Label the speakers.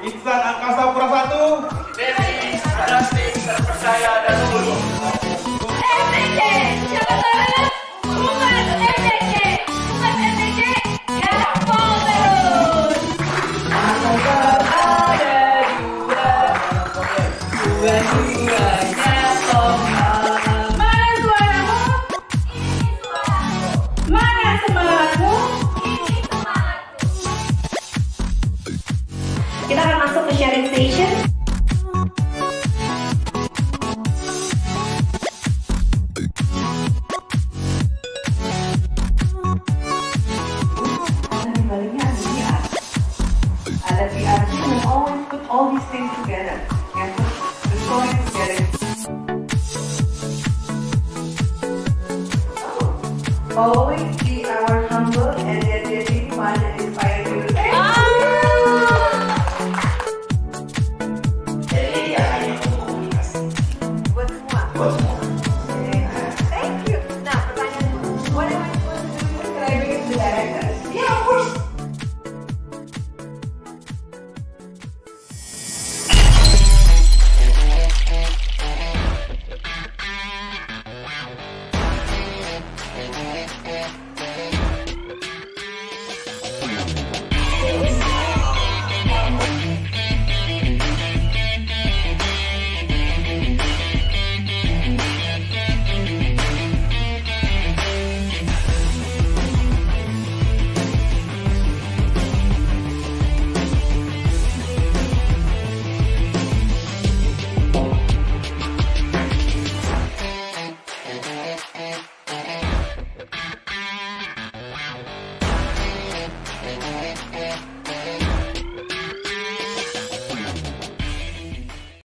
Speaker 1: Insan Angkasa Pura 1
Speaker 2: terpercaya.
Speaker 3: all these things together. Yeah? The story together. Oh, always